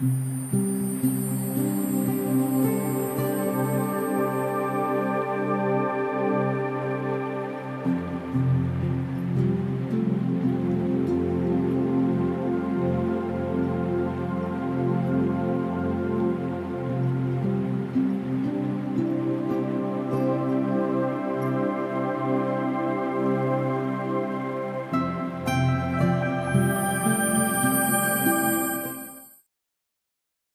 Mm-hmm.